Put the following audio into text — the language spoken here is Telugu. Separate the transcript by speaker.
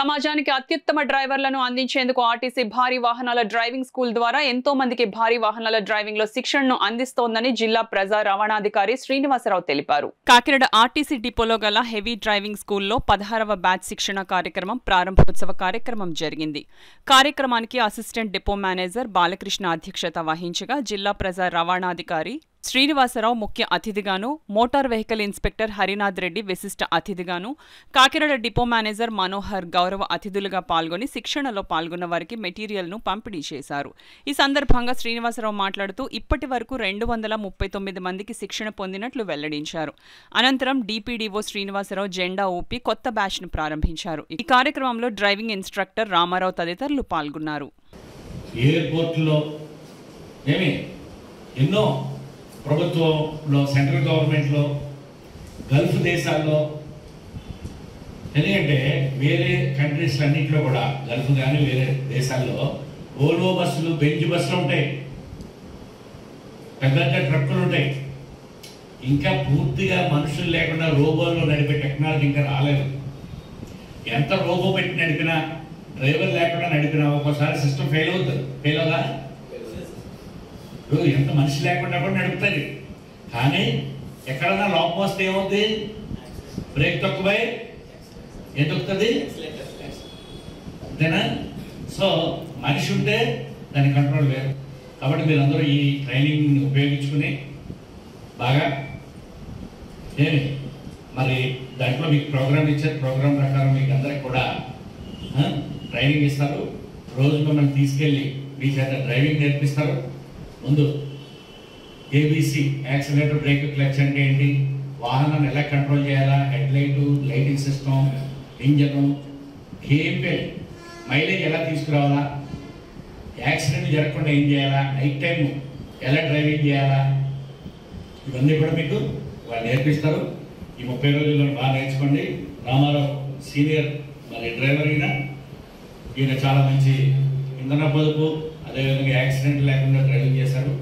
Speaker 1: సమాజానికి అత్యుత్తమ డ్రైవర్లను అందించేందుకు ఆర్టీసీ భారీ వాహనాల డ్రైవింగ్ స్కూల్ ద్వారా ఎంతో మందికి భారీ వాహనాల డ్రైవింగ్లో శిక్షణను అందిస్తోందని జిల్లా ప్రజా రవాణాధికారి శ్రీనివాసరావు తెలిపారు. కాకినాడ ఆర్టీసీ డిపోలో గల హెవీ డ్రైవింగ్ స్కూల్లో పదహారవ బ్యాచ్ శిక్షణ కార్యక్రమం ప్రారంభోత్సవ కార్యక్రమం జరిగింది. కార్యక్రమానికి అసిస్టెంట్ డిపో మేనేజర్ బాలకృష్ణ అధ్యక్షత వహించగా జిల్లా ప్రజా రవాణాధికారి శ్రీనివాసరావు ముఖ్య అతిథిగాను motor vehicle inspector Harinath Reddy విశిష్ట అతిథిగాను కాకినాడ డిపో మేనేజర్ మనోహర్ గౌరవ అతిథులుగా పాల్గొని శిక్షణలో పాల్గొన్న వారికి మెటీరియల్ను పంపిణీ చేశారు. ఈ సందర్భంగా శ్రీనివాసరావు మాట్లాడుతూ ఇప్పటి వరకు రెండు వందల ముప్పై తొమ్మిది మందికి శిక్షణ పొందినట్లు వెల్లడించారు. అనంతరం డిపిడిఓ శ్రీనివాసరావు జెండా ఊపి కొత్త బ్యాచ్ను ప్రారంభించారు. ఈ కార్యక్రమంలో డ్రైవింగ్ ఇన్స్ట్రక్టర్ రామారావు తదితరులు పాల్గొన్నారు.
Speaker 2: ఎన్నో ప్రభుత్వంలో సెంట్రల్ గవర్నమెంట్లో గల్ఫ్ దేశాల్లో ఎందుకంటే వేరే కంట్రీస్ అన్నింటిలో కూడా గల్ఫ్ కానీ వేరే దేశాల్లో ఓల్వో బస్సులు బెంచ్ బస్సులు ఉంటాయి. పెద్ద పెద్ద ట్రక్కులు ఉంటాయి. ఇంకా పూర్తిగా మనుషులు లేకుండా రోబోల్లో నడిపే టెక్నాలజీ ఇంకా రాలేదు. ఎంత రోబో పెట్టి నడిపినా డ్రైవర్ లేకుండా నడిపినా ఒక్కోసారి సిస్టమ్ ఫెయిల్ అవుతుంది. ఫెయిల్ అవుదా? ఎంత మనిషి లేకుండా కూడా నడుపుతుంది కానీ ఎక్కడన్నా లోపం వస్తే ఏమవుతుంది బ్రేక్ తక్కువై ఏం తొక్కుతుంది? అంతేనా? సో మనిషి ఉంటే దాని కంట్రోల్ వేరు. కాబట్టి మీరందరూ ఈ ట్రైనింగ్ ఉపయోగించుకుని బాగా ఏమి మరి దాంట్లో మీకు ప్రోగ్రామ్ ఇచ్చారు. ప్రోగ్రామ్ ప్రకారం మీకు అందరికి కూడా ట్రైనింగ్ ఇస్తారు. రోజు మిమ్మల్ని తీసుకెళ్ళి మీ చేత డ్రైవింగ్ నేర్పిస్తారు. ముందు ఏబీసీ యాక్సిలేటర్ బ్రేక్ క్లచ్ అంటే ఏంటి? వాహనాన్ని ఎలా కంట్రోల్ చేయాలా? Head light lighting system engine కేపెల్ mileage ఎలా తీసుకురావాలా? యాక్సిడెంట్ జరగకుండా ఏం చేయాలా? నైట్ టైం ఎలా డ్రైవింగ్ చేయాలా? ఇవన్నీ కూడా మీకు వాళ్ళు నేర్పిస్తారు. ఈ ముప్పై రోజుల్లో బాగా నేర్చుకోండి. రామారావు సీనియర్ మరి డ్రైవర్ ఈయన. ఈయన చాలా మంచి ఇంధన పొదుపు అదేవిధంగా యాక్సిడెంట్ లేకుండా డ్రైవింగ్ చేశారు